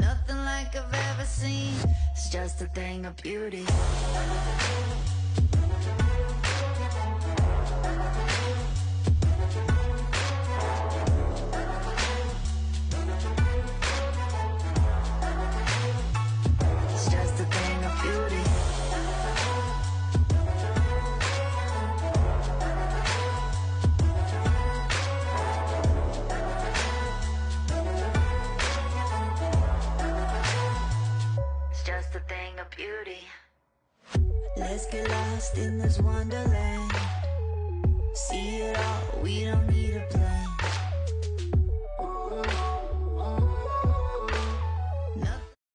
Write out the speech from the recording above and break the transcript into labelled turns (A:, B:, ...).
A: Nothing like I've ever seen. It's just a thing of beauty. Just a thing of beauty. Let's get lost in this wonderland. See